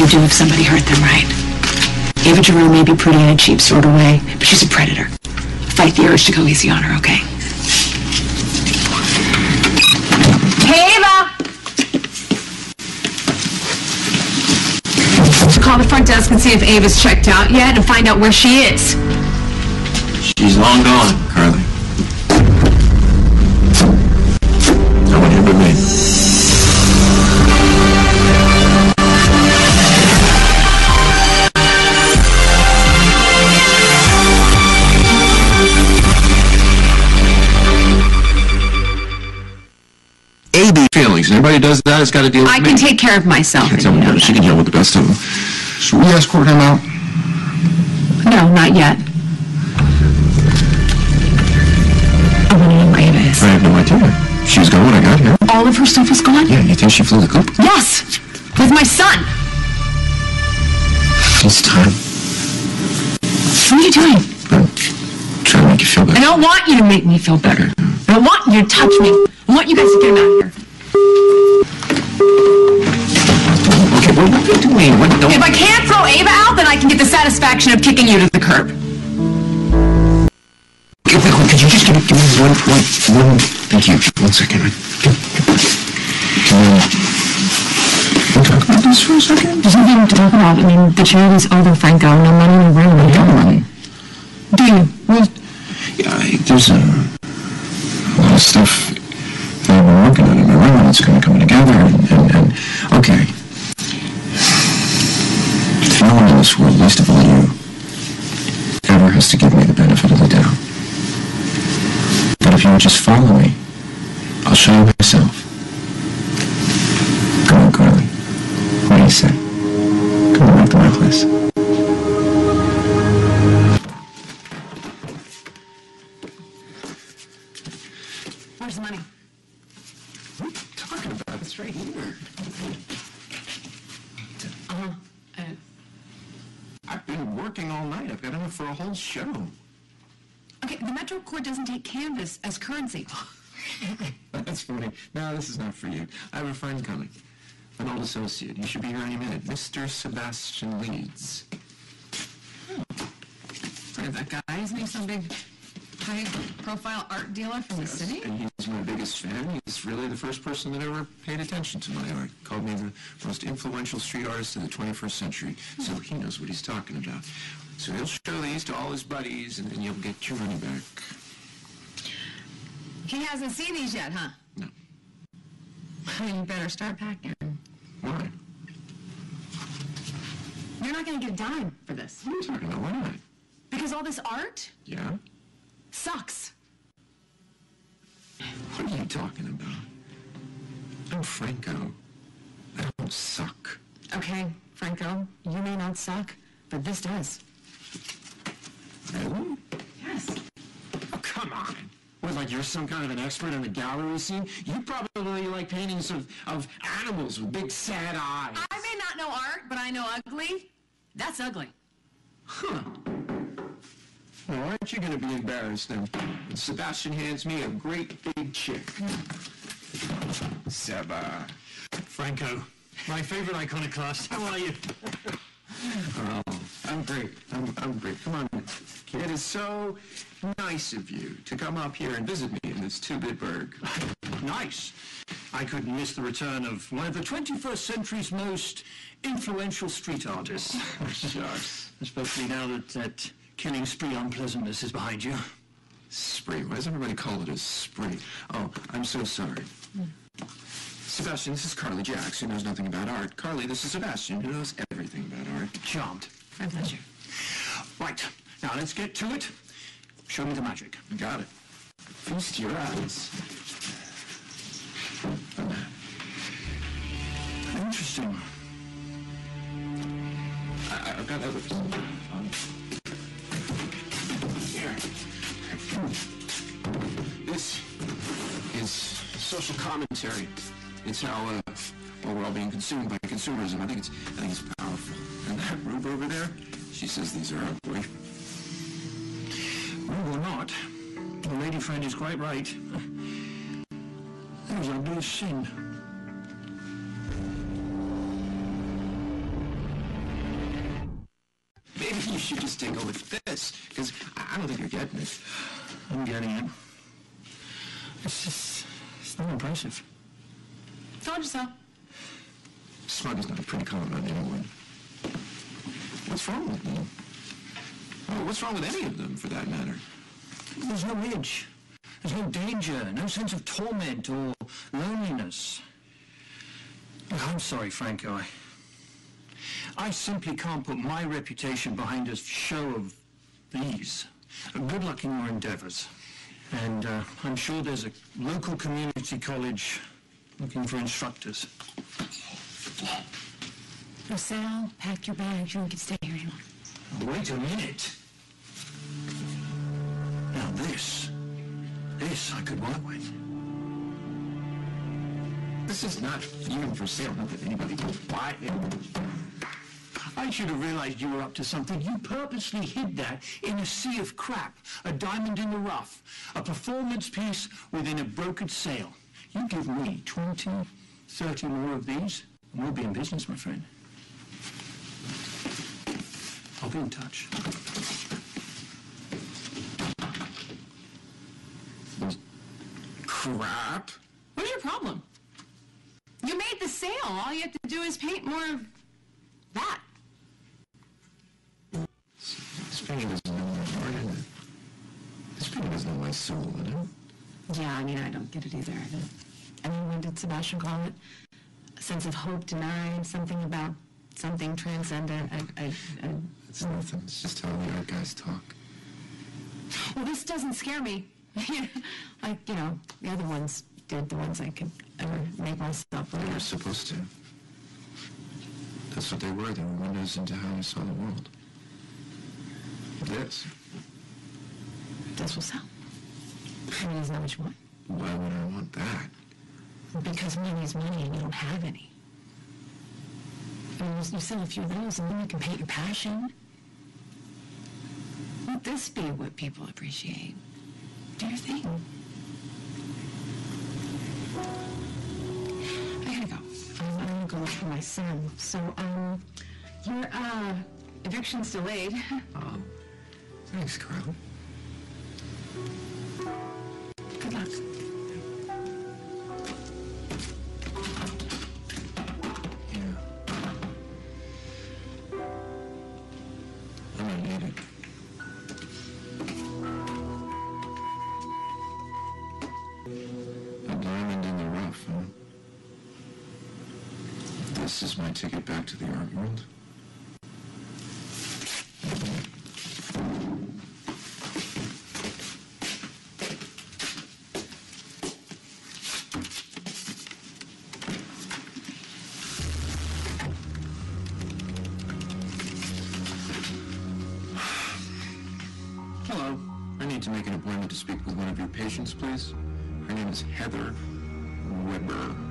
would you do if somebody hurt them, right? Ava Jerome may be pretty in a cheap sort of way, but she's a predator. Fight the urge to go easy on her, okay? Hey, Ava! Call the front desk and see if Ava's checked out yet and find out where she is. She's long gone, Carly. No one here but me. AB feelings. Everybody does that. It's got to deal with I me. can take care of myself, and Tell you me know about it. She can deal with the best of them. Should we escort him out? No, not yet. I want to know where Ava is. I have no idea. She's gone when I got here. All of her stuff is gone? Yeah, you think she flew the coop? Yes! With my son! It's time. What are you doing? I'm trying to make you feel better. I don't want you to make me feel better. I don't want you to touch me. I want you guys to get him out of here. Okay, what are you doing? What, don't... If I can't throw Ava out, then I can get the satisfaction of kicking you to the curb. Okay, wait, wait, could you just give me, give me one, one, one, thank you, one second. right? Can can can we talk about this for a second? There's nothing to talk about. I mean, the charity's over, Franco. No money, no rent. I got money. Do you? Well, yeah, there's a, a lot of stuff World, least of all you, ever has to give me the benefit of the doubt. But if you would just follow me, I'll show you myself. Come on, Carly. What do you say? Come on to my place. Where's the money? What are you talking about? It's right here. Uh-huh. Uh, I've been working all for a whole show. okay, the Metro Court doesn't take canvas as currency. That's funny. No, this is not for you. I have a friend coming. An old associate. You should be here any minute. Mr. Sebastian Leeds. Hmm. Wait, that guy, isn't he some big high-profile art dealer from the city? Really the first person that ever paid attention to my art. Called me the most influential street artist of the 21st century. So he knows what he's talking about. So he'll show these to all his buddies, and then you'll get your money back. He hasn't seen these yet, huh? No. You better start packing. Why? You're not going to get a dime for this. What are you talking about? Why not? Because all this art Yeah? sucks. What are you talking about? I'm Franco. I don't suck. Okay, Franco, you may not suck, but this does. Really? Yes. Oh, come on. What, like you're some kind of an expert in the gallery scene? You probably like paintings of, of animals with big sad eyes. I may not know art, but I know ugly. That's ugly. Huh. Well, aren't you going to be embarrassed now? Sebastian hands me a great big chick. Seba. Franco, my favorite iconoclast. How are you? Oh, I'm great. I'm, I'm great. Come on. It is so nice of you to come up here and visit me in this two-bit burg. Nice. I couldn't miss the return of one of the 21st century's most influential street artists. Shucks. Especially now that that killing spree on pleasantness is behind you. Spree. Why does everybody call it a spree? Oh, I'm so sorry. Sebastian, this is Carly Jacks, who knows nothing about art. Carly, this is Sebastian, who knows everything about art. Charmed. My pleasure. Right, now let's get to it. Show me the magic. Got it. Feast your eyes. Interesting. I, I've got others. This is social commentary. It's how, uh, well, we're all being consumed by consumerism. I think it's, I think it's powerful. And that rube over there, she says these are ugly. Well, or not. The lady friend is quite right. There's ugly as sin. Maybe you should just take over this, because I I don't think you're getting it. I'm getting it. It's just, it's not impressive. Told you so. Smug is not a pretty comment on anyone. What's wrong with me? Oh, what's wrong with any of them, for that matter? There's no edge. There's no danger, no sense of torment or loneliness. Look, I'm sorry, Franco. I, I simply can't put my reputation behind a show of these. Good luck in your endeavors. And uh, I'm sure there's a local community college looking for instructors. Sal, pack your bags. You can stay here anymore. Wait a minute. Now this, this I could work with. This is not even for sale, not that anybody will buy it. I should have realized you were up to something. You purposely hid that in a sea of crap, a diamond in the rough, a performance piece within a brokered sale. You give me 20, 30 more of these, and we'll be in business, my friend. I'll be in touch. Crap. What's your problem? You made the sale. All you have to do is paint more of that. This painting doesn't know my heart in it. This painting doesn't know my soul in it. Yeah, I mean, I don't get it either. I don't- I mean, when did Sebastian call it? A sense of hope denied, something about something transcendent. I, I, I, It's nothing. It's just how the art guys talk. well, this doesn't scare me. like, you know, the other ones did, the ones I could ever make myself They were supposed to. That's what they were. They were windows into how I saw the world. This. That's what's up. I mean, isn't that what you want? Why would I want that? Because money is money and you don't have any. I mean, you, sell a few of those and then you can paint your passion. Let this be what people appreciate. Do your thing. I gotta go. I'm gonna go look for my son. So, um, your, uh, eviction's delayed. Oh. Thanks, Carl. Good luck. Yeah. I'm gonna need it. A diamond in the rough, huh? This is my ticket back to the art world. Need to make an appointment to speak with one of your patients, please. Her name is Heather Weber.